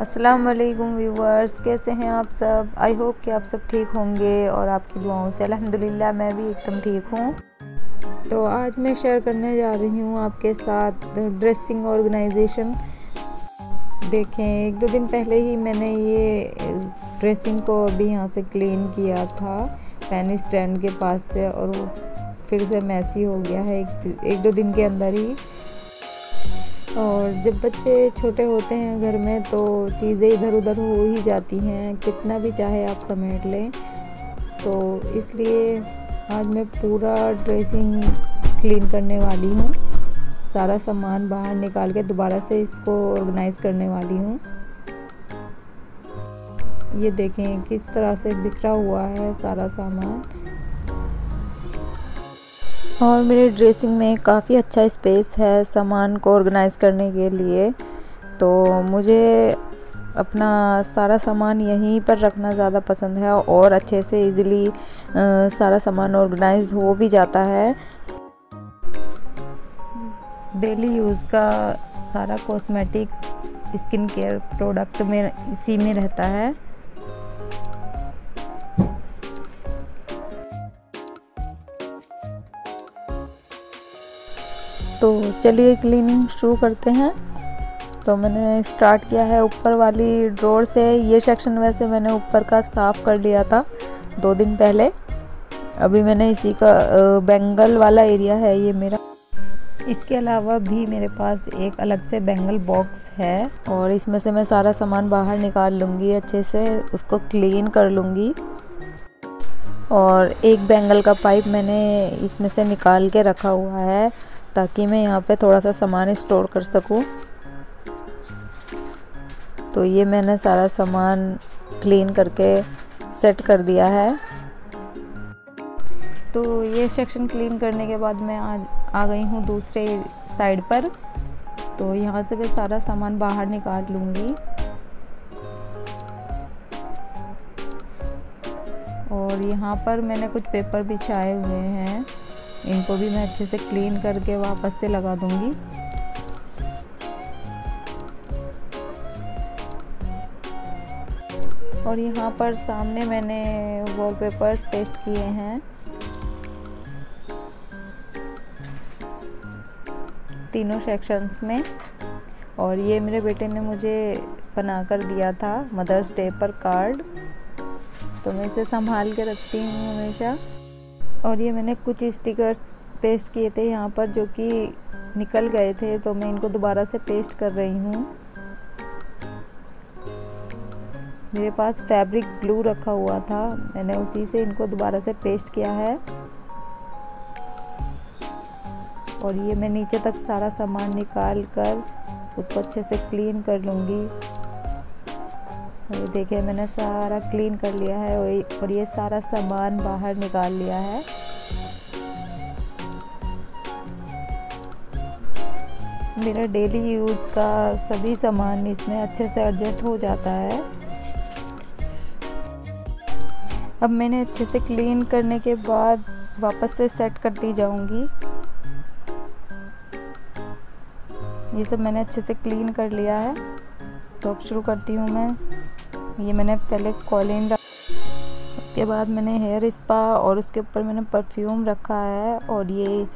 अस्सलाम वालेकुम व्यूवर्स कैसे हैं आप सब? आई होप कि आप सब ठीक होंगे और आपकी दुआओं से अल्हम्दुलिल्लाह मैं भी एकदम ठीक हूँ। तो आज मैं शेयर करने जा रही हूँ आपके साथ ड्रेसिंग ऑर्गेनाइजेशन देखें एक दो दिन पहले ही मैंने ये ड्रेसिंग को अभी यहाँ से क्लीन किया था पेन स्टैंड के पास से और वो फिर से मैसी हो गया है। एक, एक दो दिन के अंदर ही और जब बच्चे छोटे होते हैं घर में तो चीज़ें इधर उधर हो ही जाती हैं, कितना भी चाहे आप समेट लें। तो इसलिए आज मैं पूरा ड्रेसिंग क्लीन करने वाली हूँ। सारा सामान बाहर निकाल के दोबारा से इसको ऑर्गेनाइज करने वाली हूँ। ये देखें किस तरह से बिखरा हुआ है सारा सामान। और मेरे ड्रेसिंग में काफ़ी अच्छा स्पेस है सामान को ऑर्गेनाइज़ करने के लिए। तो मुझे अपना सारा सामान यहीं पर रखना ज़्यादा पसंद है और अच्छे से इजीली सारा सामान ऑर्गेनाइज हो भी जाता है। डेली यूज़ का सारा कॉस्मेटिक स्किन केयर प्रोडक्ट में इसी में रहता है। तो चलिए क्लीनिंग शुरू करते हैं। तो मैंने स्टार्ट किया है ऊपर वाली ड्रॉर से। ये सेक्शन वैसे मैंने ऊपर का साफ़ कर लिया था दो दिन पहले। अभी मैंने इसी का बेंगल वाला एरिया है, ये मेरा। इसके अलावा भी मेरे पास एक अलग से बेंगल बॉक्स है और इसमें से मैं सारा सामान बाहर निकाल लूँगी अच्छे से, उसको क्लीन कर लूँगी। और एक बेंगल का पाइप मैंने इसमें से निकाल के रखा हुआ है। ताकि मैं यहाँ पे थोड़ा सा सामान स्टोर कर सकूँ। तो ये मैंने सारा सामान क्लीन करके सेट कर दिया है। तो ये सेक्शन क्लीन करने के बाद मैं आज आ गई हूँ दूसरे साइड पर। तो यहाँ से मैं सारा सामान बाहर निकाल लूँगी। और यहाँ पर मैंने कुछ पेपर बिछाए हुए हैं। इनको भी मैं अच्छे से क्लीन करके वापस से लगा दूँगी। और यहाँ पर सामने मैंने वॉलपेपर्स पेस्ट किए हैं। तीनों सेक्शंस में। और ये मेरे बेटे ने मुझे बना कर दिया था मदर्स डे पर कार्ड तो मैं इसे संभाल के रखती हूँ हमेशा। और ये मैंने कुछ स्टिकर्स पेस्ट किए थे यहाँ पर जो कि निकल गए थे तो मैं इनको दोबारा से पेस्ट कर रही हूँ। मेरे पास फैब्रिक ग्लू रखा हुआ था, मैंने उसी से इनको दोबारा से पेस्ट किया है। और ये मैं नीचे तक सारा सामान निकाल कर उसको अच्छे से क्लीन कर लूँगी। ये देखिए, मैंने सारा क्लीन कर लिया है और ये सारा सामान बाहर निकाल लिया है। मेरा डेली यूज़ का सभी सामान इसमें अच्छे से एडजस्ट हो जाता है। अब मैंने अच्छे से क्लीन करने के बाद वापस से सेट करती जाऊँगी। ये सब मैंने अच्छे से क्लीन कर लिया है। तो अब शुरू करती हूँ मैं। ये मैंने पहले कॉलिन उसके बाद मैंने हेयर स्पा और उसके ऊपर मैंने परफ्यूम रखा है और ये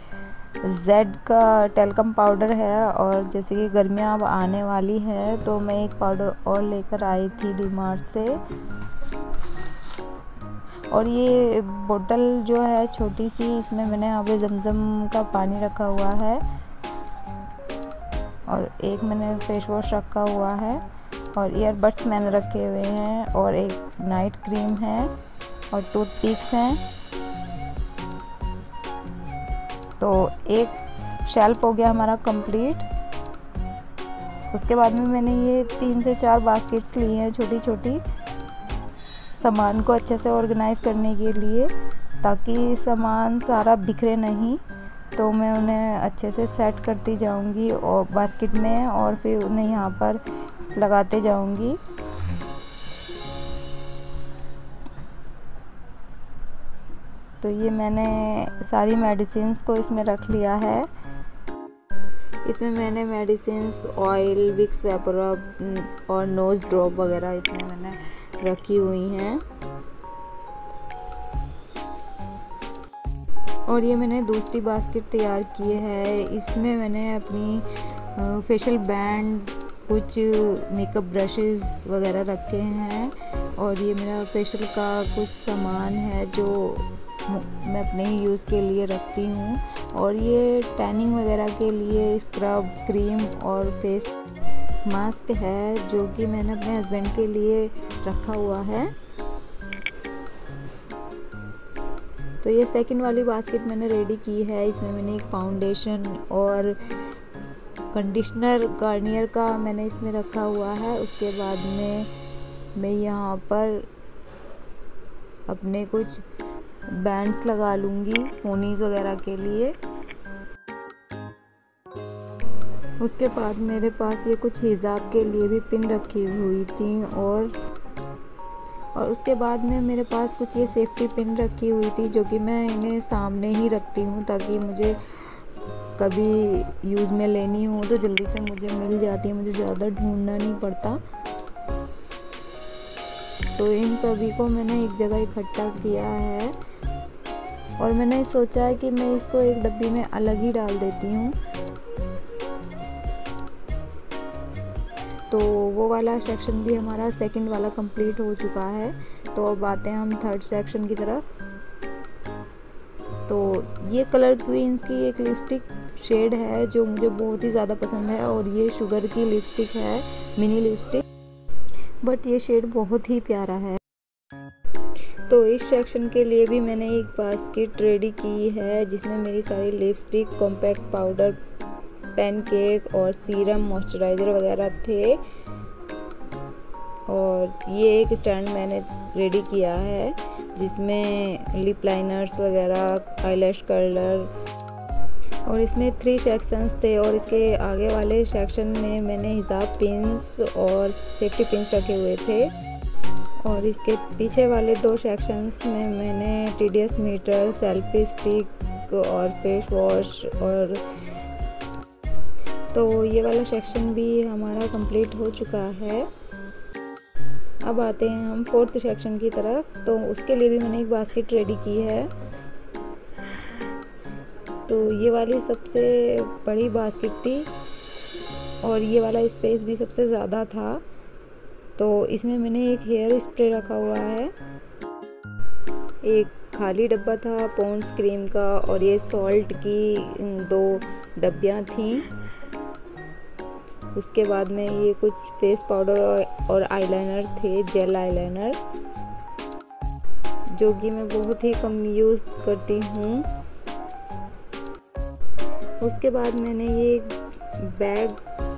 जेड का टेलकम पाउडर है और जैसे कि गर्मियाँ अब आने वाली हैं तो मैं एक पाउडर और लेकर आई थी डीमार्ट से। और ये बोतल जो है छोटी सी, इसमें मैंने पे जमजम का पानी रखा हुआ है और एक मैंने फेस वॉश रखा हुआ है। और ईयरबड्स मैंने रखे हुए हैं और एक नाइट क्रीम है और टूथपिक्स हैं। तो एक शेल्फ हो गया हमारा कंप्लीट उसके बाद में मैंने ये तीन से चार बास्केट्स ली हैं छोटी छोटी सामान को अच्छे से ऑर्गेनाइज करने के लिए, ताकि सामान सारा बिखरे नहीं तो मैं उन्हें अच्छे से सेट करती जाऊँगी और बास्केट में और फिर उन्हें यहाँ पर लगाते जाऊँगी। तो ये मैंने सारी मेडिसिन को इसमें रख लिया है। इसमें मैंने मेडिसिन ऑयल विक्स वेपरब और नोज़ ड्रॉप वगैरह इसमें मैंने रखी हुई हैं। और ये मैंने दूसरी बास्केट तैयार की है। इसमें मैंने अपनी फेशियल बैंड कुछ मेकअप ब्रशेस वगैरह रखे हैं और ये मेरा फेशियल का कुछ सामान है जो मैं अपने ही यूज़ के लिए रखती हूँ। और ये टैनिंग वगैरह के लिए स्क्रब क्रीम और फेस मास्क है जो कि मैंने अपने हस्बैंड के लिए रखा हुआ है। तो ये सेकंड वाली बास्केट मैंने रेडी की है। इसमें मैंने एक फाउंडेशन और कंडीशनर गार्नियर का मैंने इसमें रखा हुआ है। उसके बाद में मैं यहाँ पर अपने कुछ बैंड्स लगा लूँगी पोनीज वगैरह के लिए। उसके बाद मेरे पास ये कुछ हिजाब के लिए भी पिन रखी हुई थी और और उसके बाद में मेरे पास कुछ ये सेफ्टी पिन रखी हुई थी जो कि मैं इन्हें सामने ही रखती हूँ ताकि मुझे कभी यूज़ में लेनी हो तो जल्दी से मुझे मिल जाती है, मुझे ज़्यादा ढूंढना नहीं पड़ता। तो इन सभी को मैंने एक जगह इकट्ठा किया है और मैंने सोचा है कि मैं इसको एक डब्बी में अलग ही डाल देती हूँ। तो वो वाला सेक्शन भी हमारा सेकंड वाला कंप्लीट हो चुका है। तो अब आते हैं हम थर्ड सेक्शन की तरफ़। तो ये कलर क्वींस की एक लिपस्टिक शेड है जो मुझे बहुत ही ज़्यादा पसंद है और ये शुगर की लिपस्टिक है मिनी लिपस्टिक बट ये शेड बहुत ही प्यारा है। तो इस सेक्शन के लिए भी मैंने एक बास्केट रेडी की है, जिसमें मेरी सारी lipstick compact powder pen cake और सीरम मॉइस्चराइज़र वगैरह थे। और ये एक स्टैंड मैंने रेडी किया है, जिसमें लिप लाइनर्स वगैरह आईलैश कर्लर और इसमें थ्री सेक्शंस थे और इसके आगे वाले सेक्शन में मैंने हिसाब पिंस और सेफ्टी पिंस रखे हुए थे। और इसके पीछे वाले दो सेक्शंस में मैंने टीडीएस मीटर सेल्फी स्टिक और फेस वॉश और तो ये वाला सेक्शन भी हमारा कंप्लीट हो चुका है। अब आते हैं हम फोर्थ सेक्शन की तरफ़। तो उसके लिए भी मैंने एक बास्केट रेडी की है। तो ये वाली सबसे बड़ी बास्केट थी और ये वाला स्पेस भी सबसे ज़्यादा था। तो इसमें मैंने एक हेयर स्प्रे रखा हुआ है। एक खाली डब्बा था पॉन्ड्स क्रीम का और ये सॉल्ट की दो डब्बियाँ थीं। उसके बाद में ये कुछ फेस पाउडर और आईलाइनर थे जेल आईलाइनर जो कि मैं बहुत ही कम यूज़ करती हूँ। उसके बाद मैंने ये बैग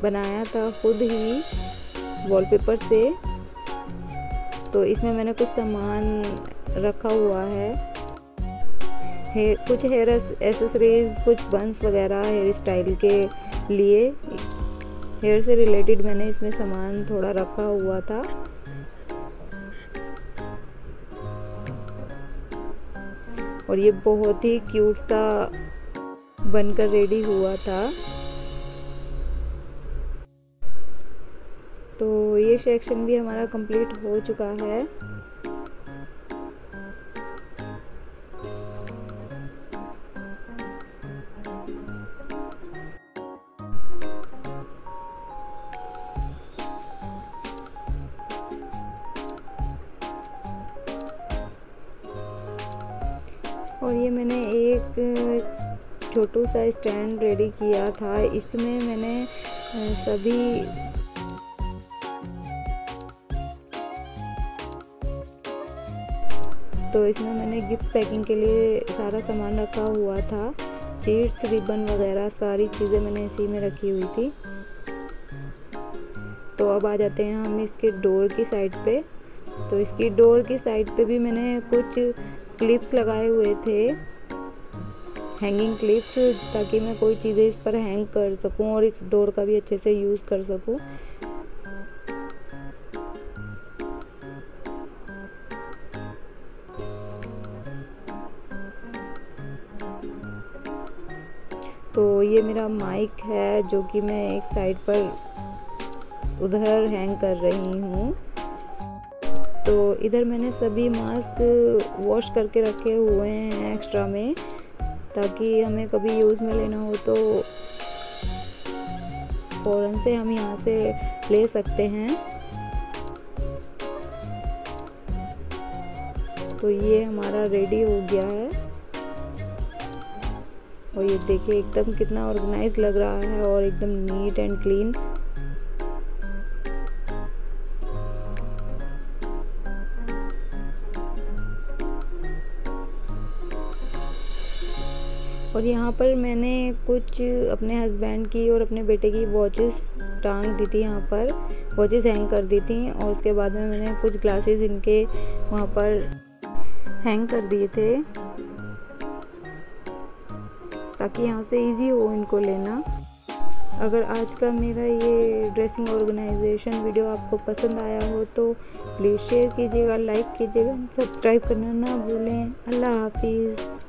बनाया था खुद ही वॉलपेपर से। तो इसमें मैंने कुछ सामान रखा हुआ है। हे, कुछ हेयर एसेसरीज कुछ बंस वगैरह हेयर स्टाइल के लिए हेयर से रिलेटेड मैंने इसमें सामान थोड़ा रखा हुआ था। और ये बहुत ही क्यूट सा बनकर रेडी हुआ था। तो ये सेक्शन भी हमारा कंप्लीट हो चुका है। छोटू सा स्टैंड रेडी किया था। इसमें मैंने सभी तो इसमें मैंने गिफ्ट पैकिंग के लिए सारा सामान रखा हुआ था। चीट्स रिबन वगैरह, सारी चीज़ें मैंने इसी में रखी हुई थी। तो अब आ जाते हैं हम इसके डोर की साइड पे। तो इसकी डोर की साइड पे भी मैंने कुछ क्लिप्स लगाए हुए थे। हैंगिंग क्लिप्स ताकि मैं कोई चीज़ें इस पर हैंग कर सकूँ और इस डोर का भी अच्छे से यूज़ कर सकूँ। तो ये मेरा माइक है जो कि मैं एक साइड पर उधर हैंग कर रही हूँ। तो इधर मैंने सभी मास्क वॉश करके रखे हुए हैं एक्स्ट्रा में। ताकि हमें कभी यूज़ में लेना हो तो फ़ौरन से हम यहाँ से ले सकते हैं। तो ये हमारा रेडी हो गया है। और ये देखिए, एकदम कितना ऑर्गेनाइज लग रहा है और एकदम नीट एंड क्लीन और यहाँ पर मैंने कुछ अपने हस्बैंड की और अपने बेटे की वॉचेस टांग दी थी यहाँ पर। वॉचेस हैंग कर दी थी और उसके बाद में मैंने कुछ ग्लासेस इनके वहाँ पर हैंग कर दिए थे। ताकि यहाँ से इजी हो इनको लेना। अगर आज का मेरा ये ड्रेसिंग ऑर्गेनाइजेशन वीडियो आपको पसंद आया हो तो प्लीज़ शेयर कीजिएगा लाइक कीजिएगा सब्सक्राइब करना ना भूलें। अल्लाह हाफिज़।